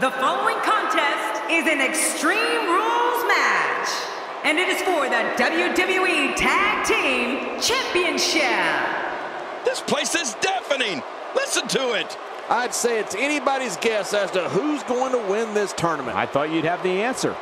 The following contest is an Extreme Rules match, and it is for the WWE Tag Team Championship. This place is deafening. Listen to it. I'd say it's anybody's guess as to who's going to win this tournament. I thought you'd have the answer.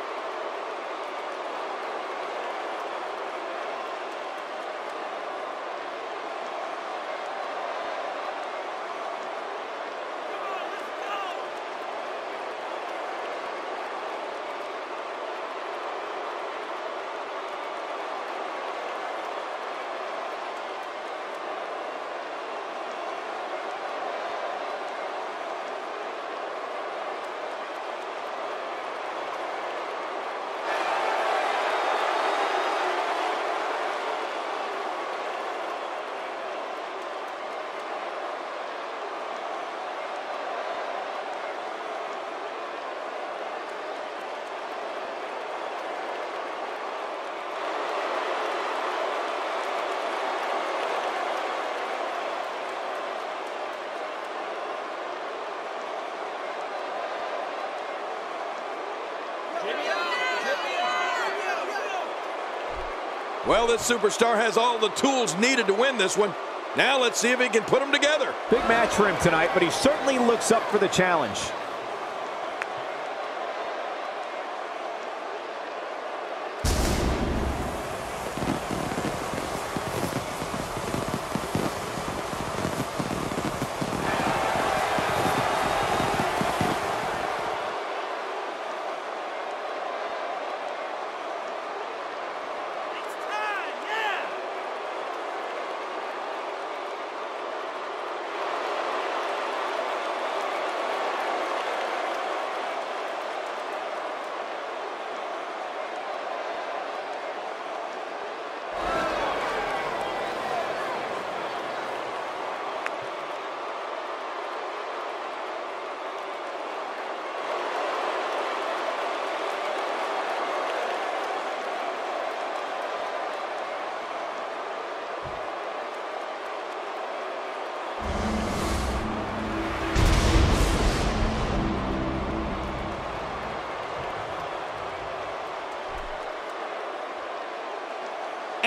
Well, this superstar has all the tools needed to win this one. Now let's see if he can put them together. Big match for him tonight, but he certainly looks up for the challenge.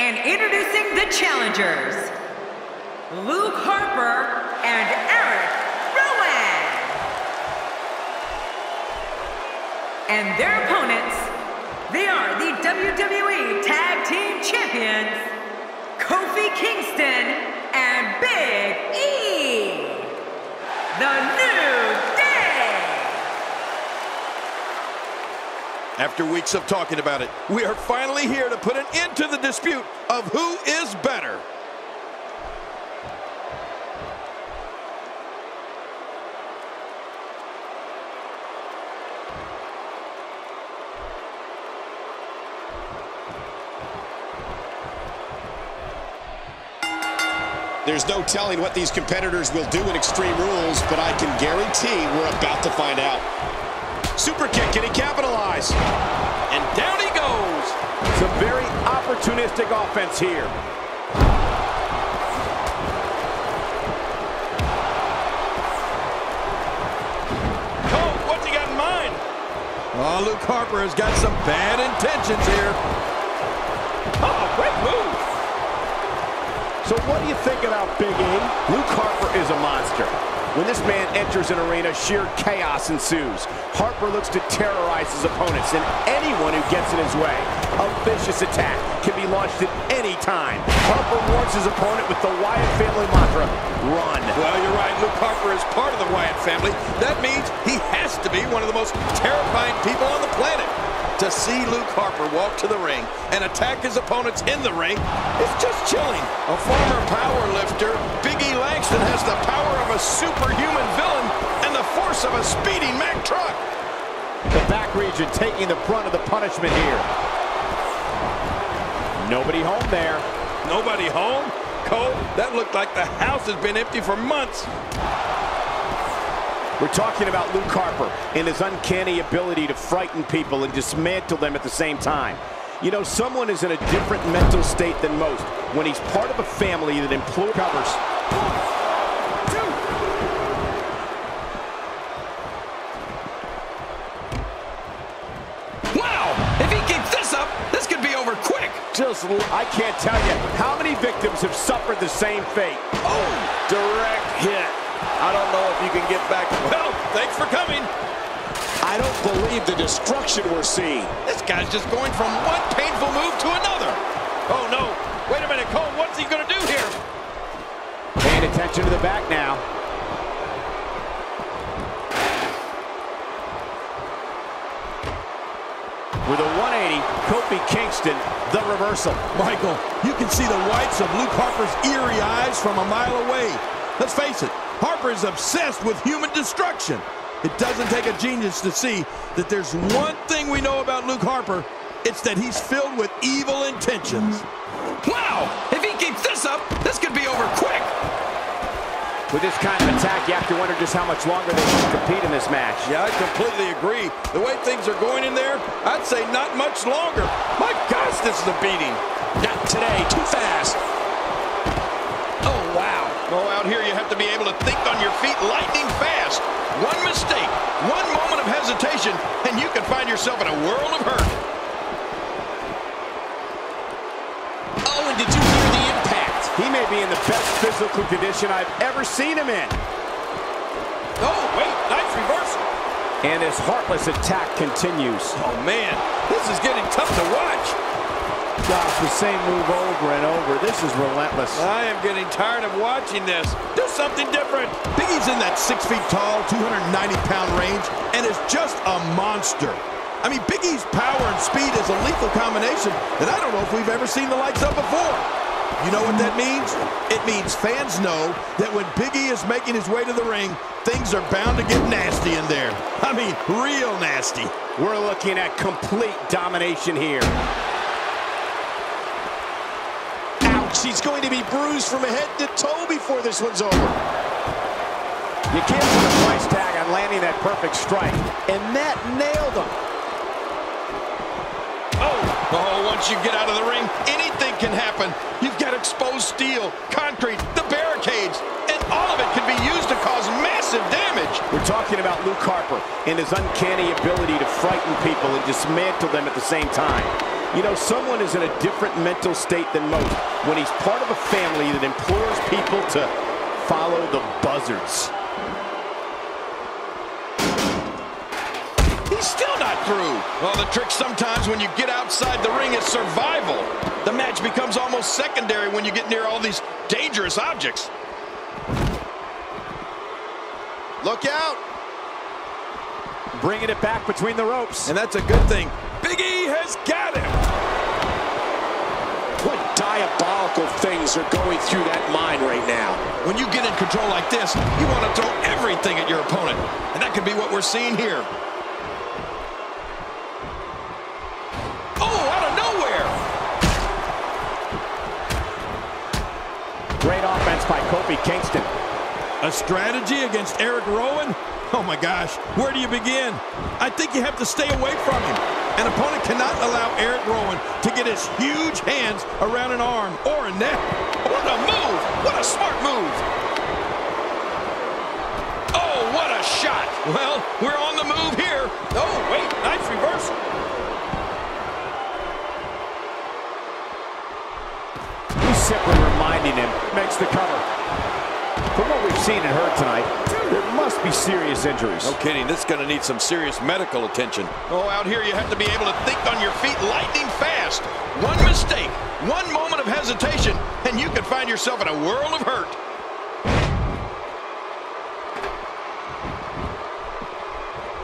And introducing the challengers, Luke Harper and Eric Rowan. And their opponents, they are the WWE Tag Team Champions, Kofi Kingston and Big E. The New Day. After weeks of talking about it, we are finally here to put an end to the dispute of who is better. There's no telling what these competitors will do in Extreme Rules, but I can guarantee we're about to find out. Super kick, can he capitalize? And down he goes. Some very opportunistic offense here. Cole, what's he got in mind? Oh, Luke Harper has got some bad intentions here. Oh, great move. So what do you think about Big E? Luke Harper is a monster. When this man enters an arena, sheer chaos ensues. Harper looks to terrorize his opponents and anyone who gets in his way. A vicious attack can be launched at any time. Harper warns his opponent with the Wyatt family mantra, run. Well, you're right. Luke Harper is part of the Wyatt family. That means he has to be one of the most terrifying people on the planet. To see Luke Harper walk to the ring and attack his opponents in the ring is just chilling. A former power lifter, Big E Langston has the power of a superhuman villain and the force of a speeding Mack truck. The back region taking the brunt of the punishment here. Nobody home there. Nobody home? Cole, that looked like the house has been empty for months. We're talking about Luke Harper and his uncanny ability to frighten people and dismantle them at the same time. You know, someone is in a different mental state than most when he's part of a family that employs covers. Just... I can't tell you how many victims have suffered the same fate. Oh, direct hit. I don't know if you can get back. Well, thanks for coming. I don't believe the destruction we're seeing. This guy's just going from one painful move to another. Oh, no. Wait a minute, Cole. What's he going to do here? Paying attention to the back now. With a 180, Kofi Kingston, the reversal. Michael, you can see the whites of Luke Harper's eerie eyes from a mile away. Let's face it, Harper is obsessed with human destruction. It doesn't take a genius to see that there's one thing we know about Luke Harper. It's that he's filled with evil intentions. Wow! If he keeps this up, this could be over quick. With this kind of attack, you have to wonder just how much longer they can compete in this match. Yeah, I completely agree. The way things are going in there, I'd say not much longer. My gosh, this is a beating. Not today. Too fast. Oh, wow. Oh, out here you have to be able to think on your feet lightning fast. One mistake, one moment of hesitation, and you can find yourself in a world of hurt. Oh, and did you hear the impact? He may be in the best physical condition I've ever seen him in. Oh, wait, nice reversal. And his heartless attack continues. Oh, man, this is getting tough to watch. Gosh, the same move over and over. This is relentless. I am getting tired of watching this. Do something different. Big E's in that six feet tall, 290-pound range, and is just a monster. I mean, Big E's power and speed is a lethal combination that I don't know if we've ever seen the likes of before. You know what that means? It means fans know that when Biggie is making his way to the ring, things are bound to get nasty in there. I mean, real nasty. We're looking at complete domination here. Ouch, he's going to be bruised from head to toe before this one's over. You can't put a price tag on landing that perfect strike. And that nailed him. Oh, once you get out of the ring, anything can happen. You've got exposed steel, concrete, the barricades, and all of it can be used to cause massive damage. We're talking about Luke Harper and his uncanny ability to frighten people and dismantle them at the same time. You know, someone is in a different mental state than most when he's part of a family that implores people to follow the buzzards. He's still not through. Well, the trick sometimes when you get outside the ring is survival. The match becomes almost secondary when you get near all these dangerous objects. Look out! Bringing it back between the ropes. And that's a good thing. Big E has got him! What diabolical things are going through that mind right now? When you get in control like this, you want to throw everything at your opponent. And that could be what we're seeing here. Kofi Kingston. A strategy against Eric Rowan? Oh my gosh, where do you begin? I think you have to stay away from him. An opponent cannot allow Eric Rowan to get his huge hands around an arm or a neck. What a move! What a smart move! Oh, what a shot! Well, we're on the move here. Oh, wait, nice reversal. He's simply reminding him. Makes the cover. From what we've seen and heard tonight, there must be serious injuries. No kidding, this is going to need some serious medical attention. Oh, out here you have to be able to think on your feet lightning fast. One mistake, one moment of hesitation, and you could find yourself in a world of hurt.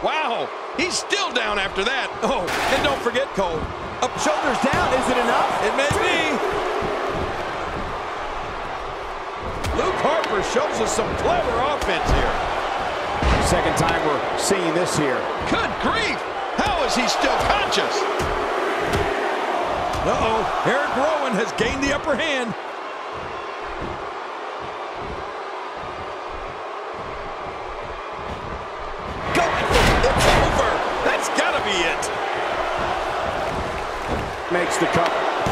Wow, he's still down after that. Oh, and don't forget, Cole. Up Shoulders down, is it enough? It may be. Luke Harper shows us some clever offense here. Second time we're seeing this here. Good grief! How is he still conscious? Uh-oh, Eric Rowan has gained the upper hand. Going for it. It's. That's gotta be it. Makes the cover.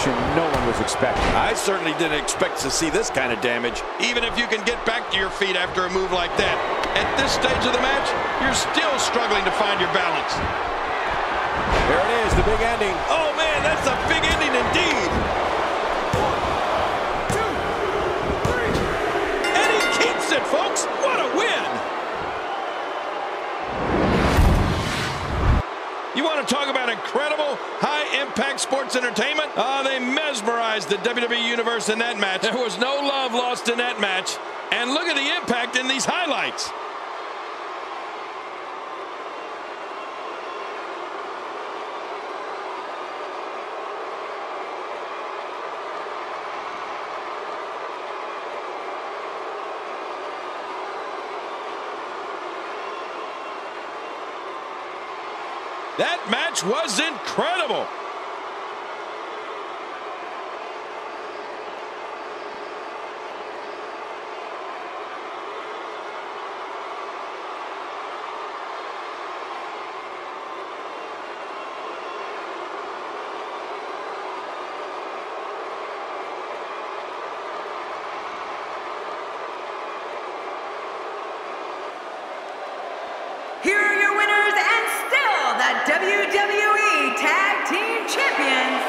This is a level of destruction no one was expecting. I certainly didn't expect to see this kind of damage. Even if you can get back to your feet after a move like that, at this stage of the match, you're still struggling to find your balance. There it is, the big ending. Oh, In that match. There was no love lost in that match. And look at the impact in these highlights. That match was incredible. Here are your winners and still the WWE Tag Team Champions,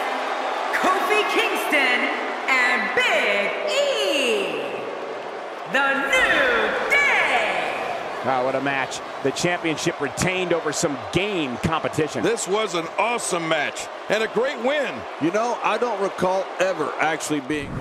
Kofi Kingston and Big E. The New Day. Oh, what a match. The championship retained over some game competition. This was an awesome match and a great win. You know, I don't recall ever actually being